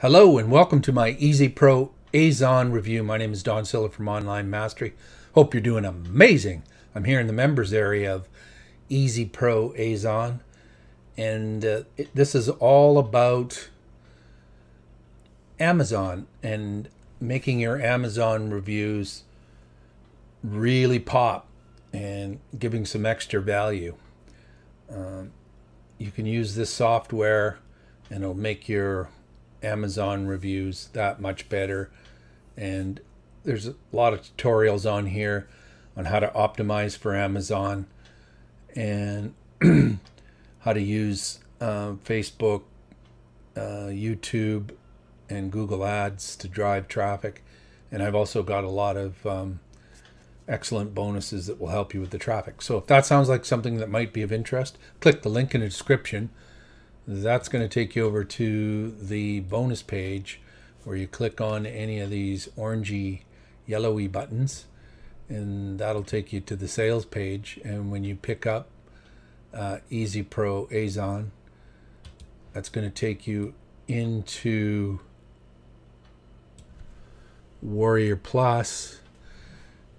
Hello and welcome to my Easy Pro Azon review. My name is Don Silla from Online Mastery. Hope you're doing amazing. I'm here in the members area of Easy Pro Azon, and uh, it, this is all about Amazon and making your Amazon reviews really pop and giving some extra value. Um, you can use this software and it'll make your Amazon reviews that much better. And there's a lot of tutorials on here on how to optimize for Amazon and how to use uh, Facebook, uh, YouTube, and Google Ads to drive traffic. And I've also got a lot of um, excellent bonuses that will help you with the traffic. So if that sounds like something that might be of interest, click the link in the description that's going to take you over to the bonus page where you click on any of these orangey yellowy buttons and that'll take you to the sales page. And when you pick up uh, Easy Pro Azon that's going to take you into Warrior Plus.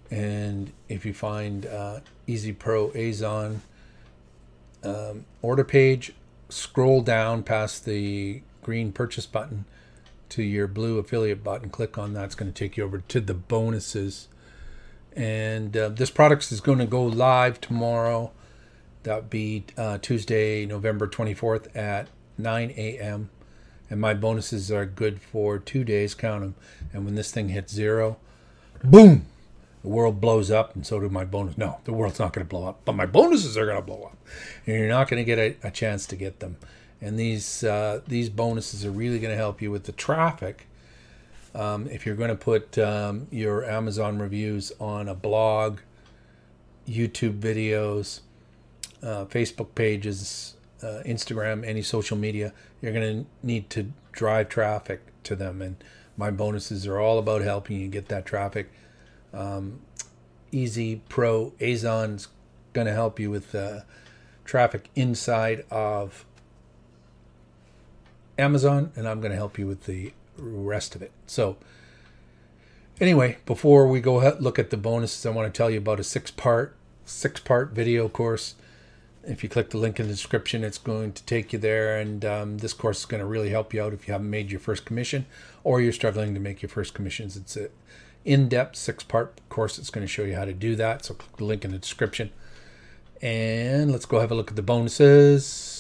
And if you find uh, Easy Pro Azon um, order page scroll down past the green purchase button to your blue affiliate button. Click on that. It's going to take you over to the bonuses. And uh, this product is going to go live tomorrow. That'll be uh, Tuesday, November 24th at 9 a.m. And my bonuses are good for two days. Count them. And when this thing hits zero, boom, the world blows up and so do my bonus. No, the world's not going to blow up, but my bonuses are going to blow up, and you're not going to get a, a, chance to get them. And these uh, these bonuses are really going to help you with the traffic. Um, if you're going to put um, your Amazon reviews on a blog, YouTube videos, uh, Facebook pages, uh, Instagram, any social media, you're going to need to drive traffic to them. And my bonuses are all about helping you get that traffic um, Easy Pro Azon's going to help you with uh, traffic inside of Amazon, and I'm going to help you with the rest of it. So, anyway, before we go look at the bonuses, I want to tell you about a six-part six-part video course. If you click the link in the description, it's going to take you there, and um, this course is going to really help you out if you haven't made your first commission or you're struggling to make your first commissions. It's a in-depth six-part course that's going to show you how to do that. So click the link in the description. And let's go have a look at the bonuses.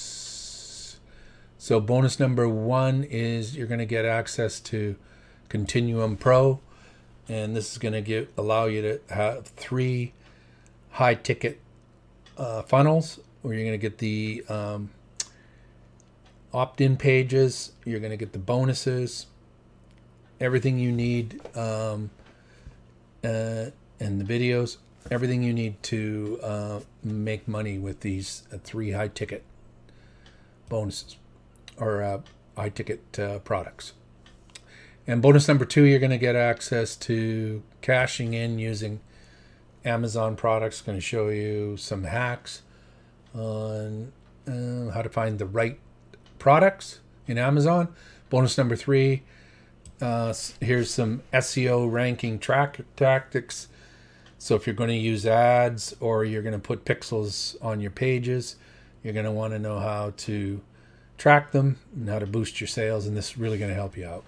So bonus number one is you're going to get access to Continuum Pro. And this is going to give allow you to have three high ticket uh, funnels where you're going to get the um, opt-in pages. You're going to get the bonuses, everything you need um, uh, and the videos, everything you need to uh, make money with these uh, three high ticket bonuses or uh, high ticket uh, products. And bonus number two, you're going to get access to cashing in using Amazon products. Going to show you some hacks on uh, how to find the right products in Amazon. Bonus number three, uh, here's some SEO ranking track tactics. So if you're going to use ads or you're going to put pixels on your pages, you're going to want to know how to track them and how to boost your sales, and this is really going to help you out.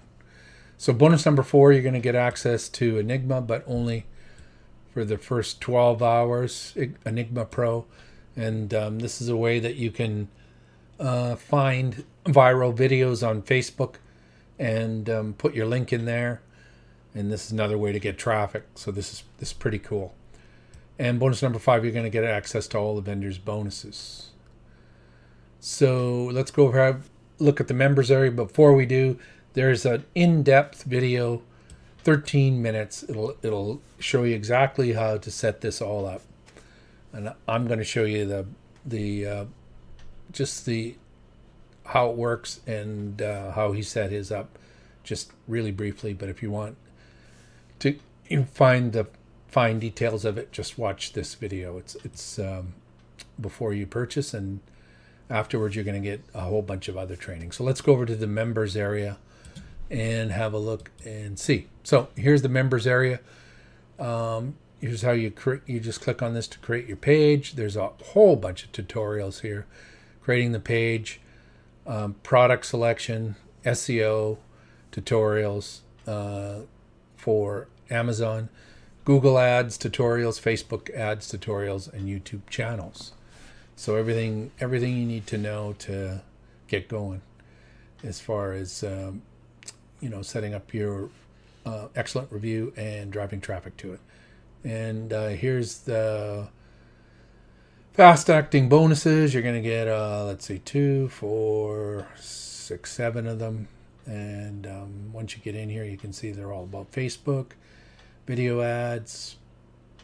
So bonus number four, you're going to get access to Enigma, but only for the first 12 hours, Enigma Pro. And um, this is a way that you can uh, find viral videos on Facebook and um, put your link in there. And this is another way to get traffic. So this is this is pretty cool. And bonus number five, you're going to get access to all the vendors' bonuses. So let's go have look at the members area. Before we do, there's an in-depth video, 13 minutes. It'll it'll show you exactly how to set this all up, and I'm going to show you the the uh, just the how it works and uh, how he set his up, just really briefly. But if you want to find the fine details of it, just watch this video. It's it's um, before you purchase, and afterwards you're going to get a whole bunch of other training. So let's go over to the members area, and have a look and see. So here's the members area. Um, here's how you create. You just click on this to create your page. There's a whole bunch of tutorials here, creating the page, um, product selection, SEO tutorials uh, for Amazon, Google Ads tutorials, Facebook Ads tutorials, and YouTube channels. So everything everything you need to know to get going, as far as um, you know, setting up your uh, excellent review and driving traffic to it. And uh, here's the fast acting bonuses. You're going to get, uh, let's see, two, four, six, seven of them. And um, once you get in here, you can see they're all about Facebook, video ads,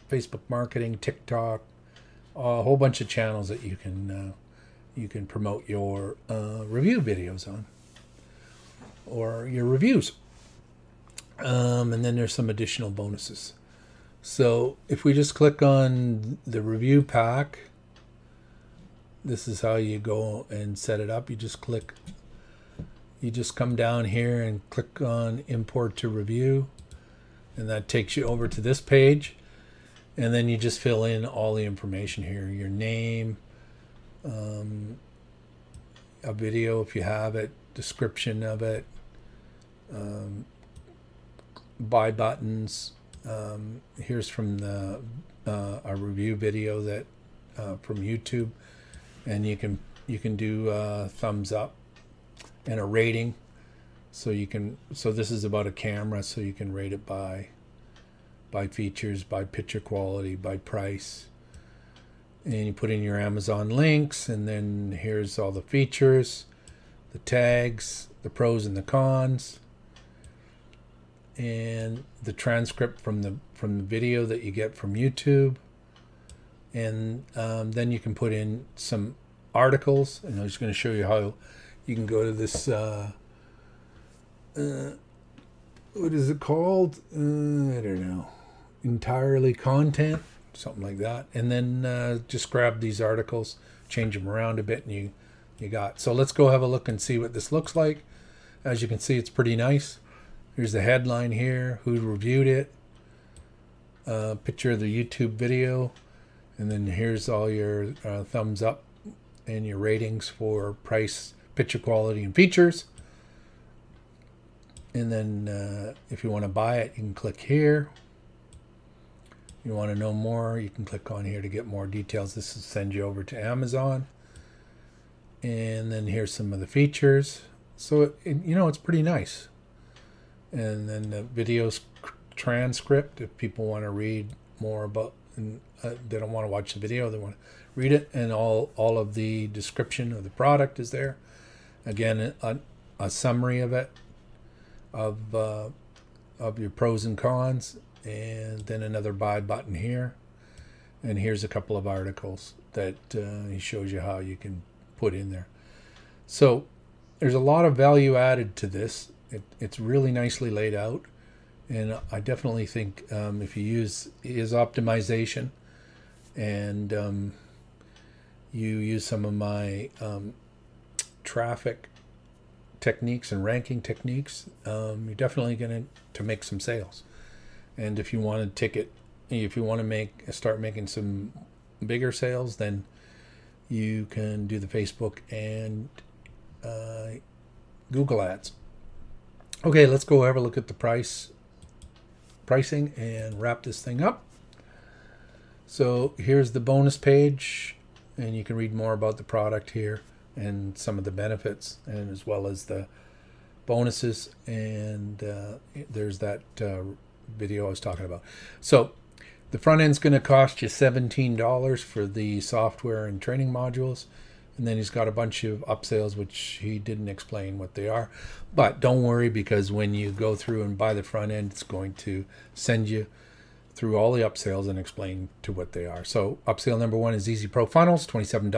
Facebook marketing, TikTok, a whole bunch of channels that you can uh, you can promote your uh, review videos on or your reviews. Um, and then there's some additional bonuses. So if we just click on the review pack, this is how you go and set it up. You just click, you just come down here and click on import to review. And that takes you over to this page. And then you just fill in all the information here, your name, um, a video if you have it, description of it, um, buy buttons. Um, here's from the uh, a review video that uh, from YouTube, and you can you can do uh, thumbs up and a rating. So you can so this is about a camera, so you can rate it by by features, by picture quality, by price. And you put in your Amazon links, and then here's all the features, the tags, the pros and the cons and the transcript from the from the video that you get from YouTube, and um, then you can put in some articles. And I'm just going to show you how you can go to this. Uh, uh, what is it called? Uh, I don't know. Entirely content, something like that, and then uh, just grab these articles, change them around a bit, and you you got. So let's go have a look and see what this looks like. As you can see, it's pretty nice. Here's the headline here, who reviewed it, uh, picture of the YouTube video, and then here's all your uh, thumbs up and your ratings for price, picture quality, and features. And then uh, if you want to buy it, you can click here. You want to know more, you can click on here to get more details. This will send you over to Amazon. And then here's some of the features. So, it, it, you know, it's pretty nice and then the video transcript if people want to read more about and uh, they don't want to watch the video they want to read it and all all of the description of the product is there. Again a, a summary of it of uh, of your pros and cons and then another buy button here. And here's a couple of articles that uh, he shows you how you can put in there. So there's a lot of value added to this. It, it's really nicely laid out, and I definitely think um, if you use his optimization and um, you use some of my um, traffic techniques and ranking techniques, um, you're definitely going to make some sales. And if you want to ticket, if you want to make start making some bigger sales, then you can do the Facebook and uh, Google ads. Okay, let's go have a look at the price pricing and wrap this thing up. So here's the bonus page and you can read more about the product here and some of the benefits and as well as the bonuses and uh, there's that uh, video I was talking about. So the front end's going to cost you $17 for the software and training modules. And then he's got a bunch of upsales, which he didn't explain what they are. But don't worry because when you go through and buy the front end, it's going to send you through all the upsales and explain to what they are. So upsale number one is Easy Pro Funnels, $27.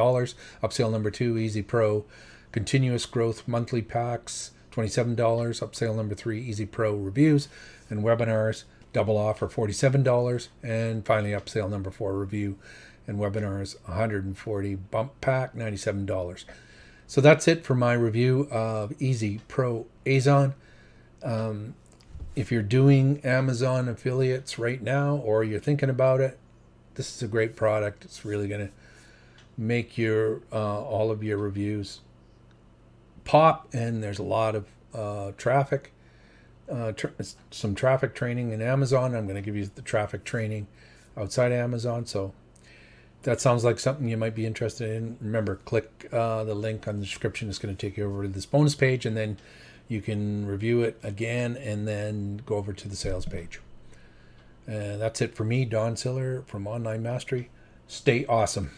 Upsale number two, Easy Pro Continuous Growth Monthly Packs, $27. Upsale number three, Easy Pro Reviews and Webinars, double offer, $47. And finally, upsale number four, Review and webinars 140 bump pack $97 so that's it for my review of easy pro azon Um, if you're doing Amazon affiliates right now or you're thinking about it, this is a great product. It's really going to make your uh, all of your reviews pop, and there's a lot of uh, traffic. Uh, tr- some traffic training in Amazon. I'm going to give you the traffic training outside Amazon. So that sounds like something you might be interested in. Remember, click uh, the link on the description. It's going to take you over to this bonus page, and then you can review it again and then go over to the sales page. And that's it for me, Don Siller from Online Mastery. Stay awesome.